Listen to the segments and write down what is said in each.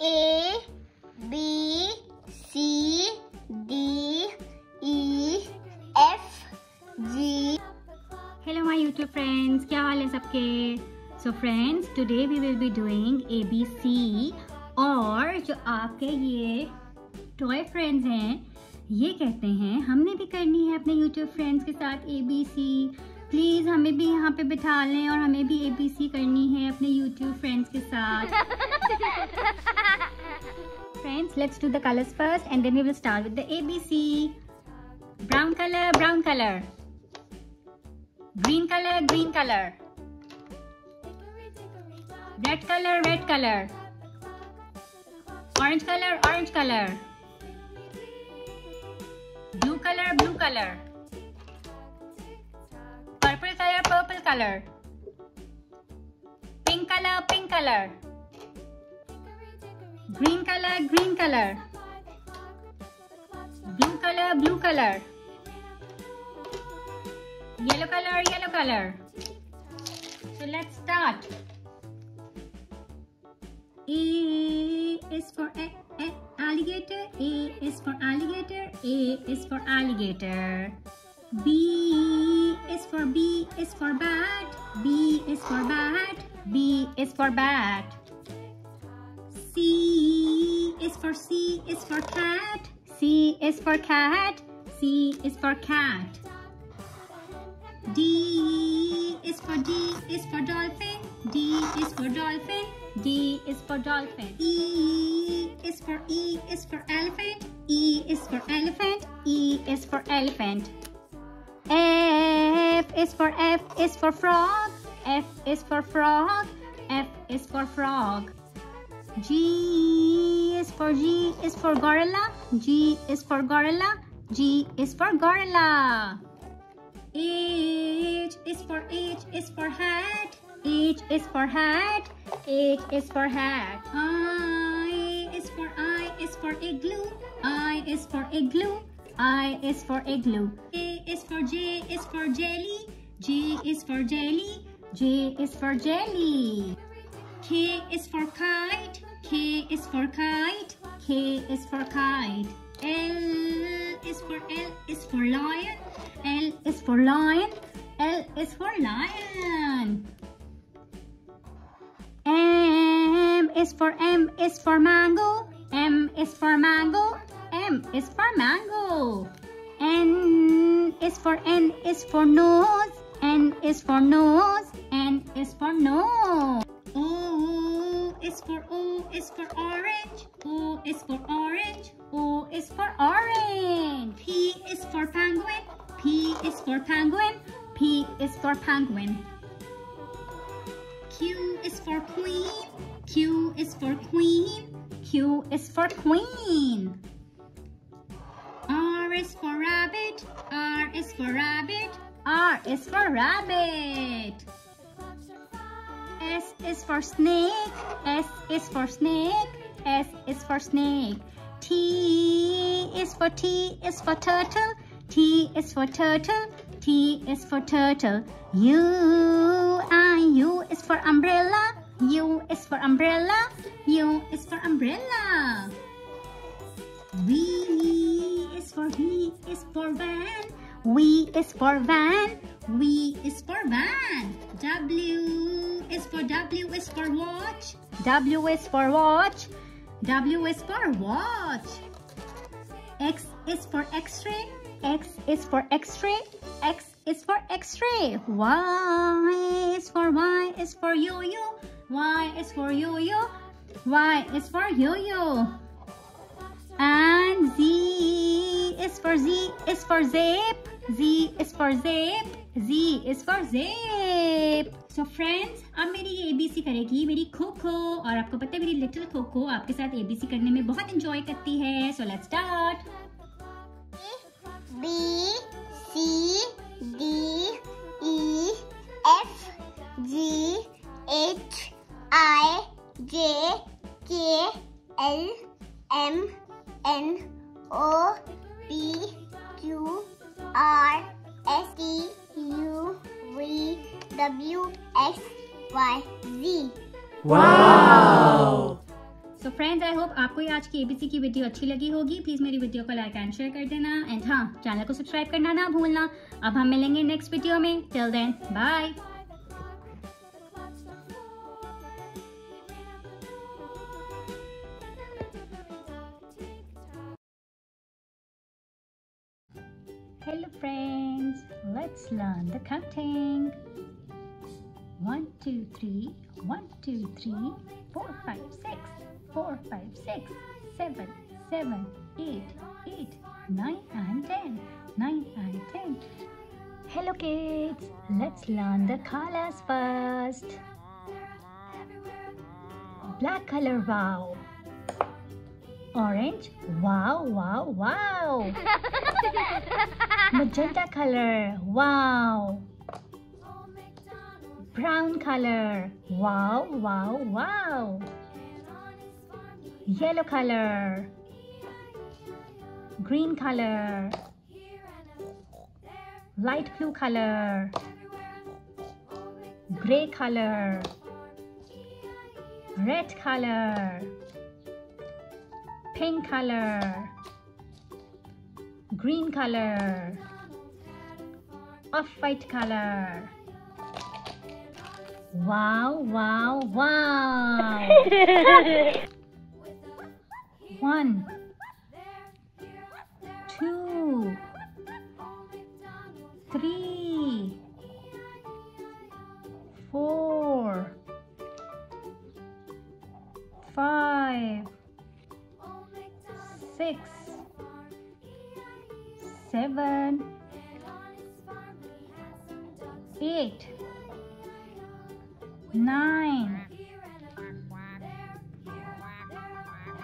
A B C D E F G Hello my YouTube friends, क्या हाल है सबके So friends, today we will be doing ABC और जो आपके ये टॉय फ्रेंड्स हैं ये कहते हैं हमने भी करनी है अपने YouTube फ्रेंड्स के साथ ABC प्लीज़ हमें भी यहाँ पे बिठा लें और हमें भी ABC करनी है अपने YouTube फ्रेंड्स के साथ Friends, let's do the colors first and then we will start with the ABC. Brown color, brown color. Green color, green color. Red color, red color. Orange color, orange color. Blue color, blue color. Purple color, purple color. Pink color, pink color. Green color, green color. Blue color, blue color. Yellow color, yellow color. So let's start. A is for a, a, alligator. A is for alligator. A is for alligator. B is for B is for bat. B is for bat. B is for bat. C is for C is for cat. C is for cat. C is for cat. D is for D is for dolphin. D is for dolphin. D is for dolphin. E is for E is for elephant. E is for elephant. E is for elephant. F is for F is for frog. F is for frog. F is for frog. G is for G is for gorilla. G is for gorilla. G is for gorilla. H is for H is for hat. H is for hat. H is for hat. I is for I is for igloo. I is for igloo. I is for igloo. J is for J is for jelly. J is for jelly. J is for jelly. K is for kite. K is for kite. K is for kite. L is for L is for lion. L is for lion. L is for lion. M is for M is for mango. M is for mango. M is for mango. N is for N is for nose. N is for nose. N is for nose. O is for O is for orange. O is for orange. O is for orange. P is for penguin. P is for penguin. P is for penguin. Q is for queen. Q is for queen. Q is for queen. R is for rabbit. R is for rabbit. R is for rabbit. Is for snake. S is for snake. S is for snake. T is for T is for turtle. T is for turtle. T is for turtle. U I U is for umbrella. U is for umbrella. U is for umbrella. V is for V is for van. V is for van. V is for van. W is for W is for watch. W is for watch. W is for watch. X is for X-ray. X is for X-ray. X is for X-ray. Y is for Y is for yo-yo. Y is for yo-yo. Y is for yo-yo. And Z is for Z is for zip. Z is for zip. Z is for zip. So friends, अब मेरी ये ABC करेगी मेरी खो खो और आपको पता है मेरी लिटिल खो खो आपके साथ ABC करने में बहुत इंजॉय करती है so let's start B C D E F G H I J K L M N O P Q R S T W X Y Z. Wow! So friends I hope आपको ये आज की ABC की video अच्छी लगी होगी please मेरी video को लाइक एंड शेयर कर देना एंड हाँ चैनल को सब्सक्राइब करना ना भूलना अब हम मिलेंगे नेक्स्ट वीडियो में till then bye Hello friends, let's learn the counting. One, two, three, one, two, three, four, five, six, four, five, six, seven, seven, eight, eight, nine and ten, nine and ten. Hello kids, let's learn the colors first. Black color, wow. Orange, wow, wow, wow. Magenta color, wow. Brown color, wow, wow, wow. Yellow color, green color, light blue color, gray color, red color, pink color, green color, off-white color. Wow, wow, wow. One,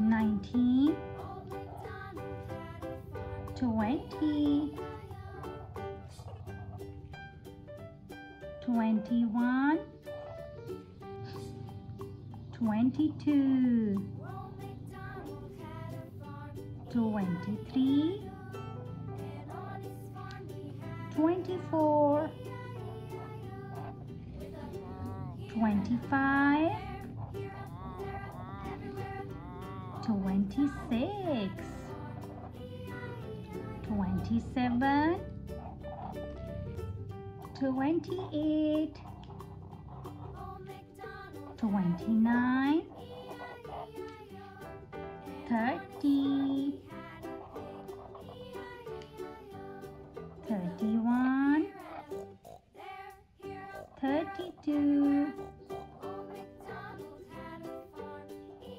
nineteen, twenty, twenty-one, twenty-two, twenty-three, twenty-four, twenty-five, twenty-six, twenty-seven, twenty-eight, twenty-nine, thirty, thirty-one, thirty-two, thirty-three,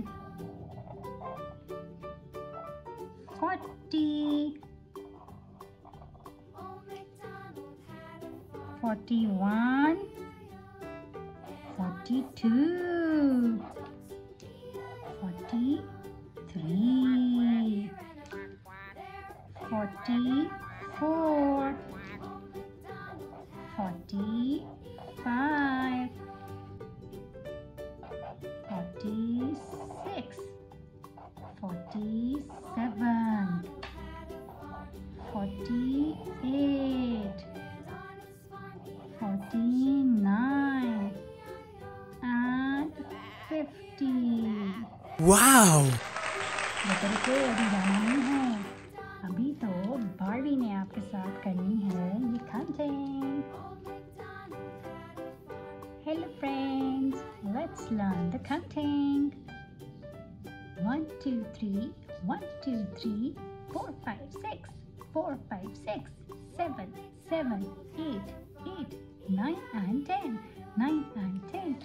forty, 41, 42. Wow! बच्चों को अभी जाना नहीं है अभी तो Barbie ने आपके साथ करनी है ये counting hello friends let's learn the counting one two three One, two, three, four, five, six. Four, five, six, seven, seven, eight, eight, nine, and ten. Nine and ten.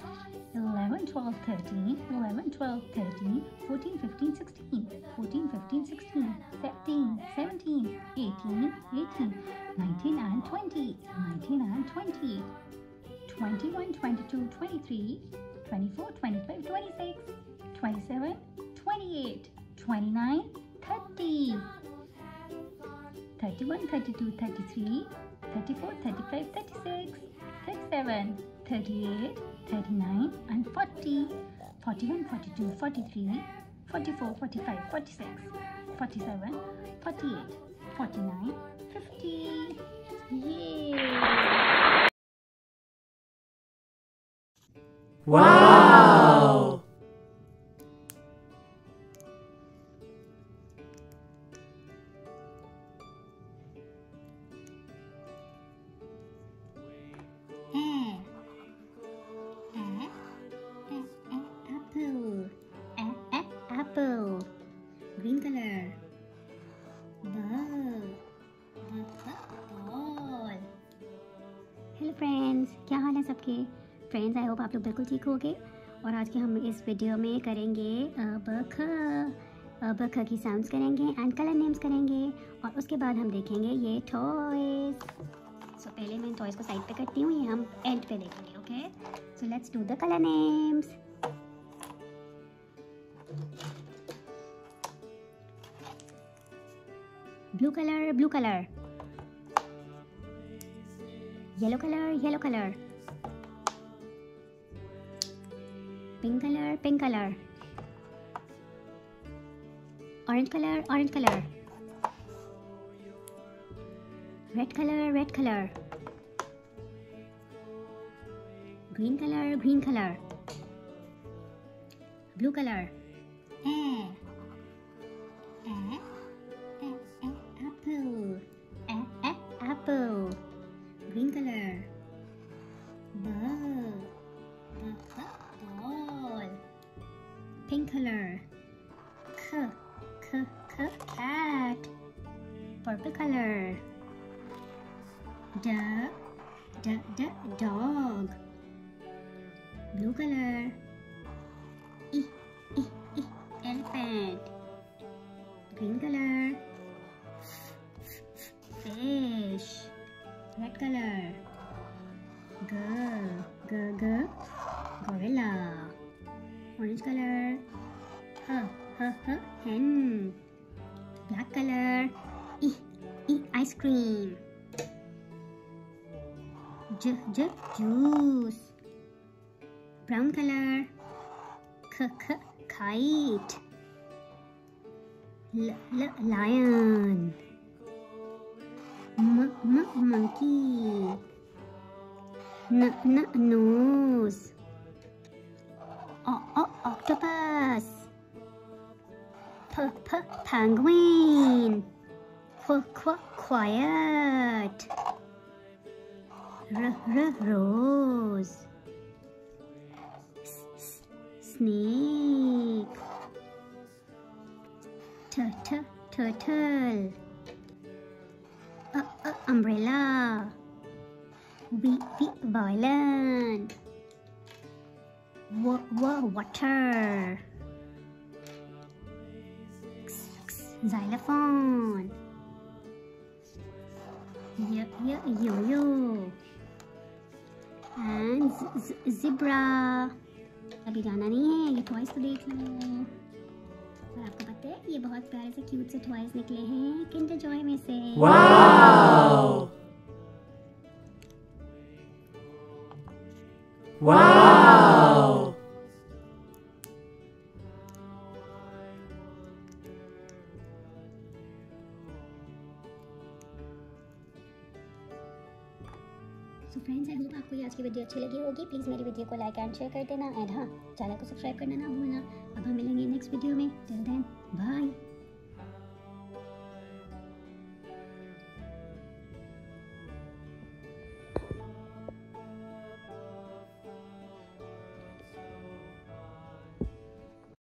Eleven, twelve, thirteen. Eleven, twelve, thirteen. Fourteen, fifteen, sixteen. Fourteen, fifteen, sixteen. Seventeen, seventeen. Eighteen, eighteen. Nineteen and twenty. Nineteen and twenty. Twenty-one, twenty-two, twenty-three. 24, 25, 26, 27, 28, 29, 30, 31, 32, 33, 34, 35, 36, 37, 38, 39, and 40, 41, 42, 43, 44, 45, 46, 47, 48, 49, 50. Yay! Wow! सबके friends I hope आप लोग बिल्कुल ठीक होगे। और आज के हम इस वीडियो में करेंगे ब ख ब ख की साउंड्स करेंगे एंड कलर नेम्स करेंगे। और उसके बाद हम देखेंगे ये टॉयज सो पहले मैं टॉयज को साइड पे करती हूँ, ये हम एंड पे देखेंगे okay so let's do the colour names blue colour blue colour yellow colour yellow colour pink color, pink color. Orange color, orange color. Red color, red color. Green color, green color. Blue color. Eh. D dog. Blue color. E e e elephant. Green color. Fish. Red color. G g g. Gorilla. Orange color. H h h hen. Black color. E e ice cream j j juice brown color k k kite l l lion M m monkey. N n nose. O o octopus. P p penguin. Qu qu quiet. Rose. S snake. T t turtle. Uh, uh, umbrella. V, v, violin. W, w, water. Xylophone. Y, y, yo-yo. And z, z, अभी जाना नहीं है ये toys को देख लो और आपको पता है ये बहुत प्यारे से क्यूट से टॉयस निकले हैं किंडर जॉय में से। Wow Wow! So friends I hope आपको आज की वीडियो अच्छी लगी होगी। प्लीज़ मेरी वीडियो को लाइक एंड शेयर कर देना। एंड हाँ चैनल को सब्सक्राइब करना ना भूलना। अब हम मिलेंगे नेक्स्ट वीडियो में। Till then bye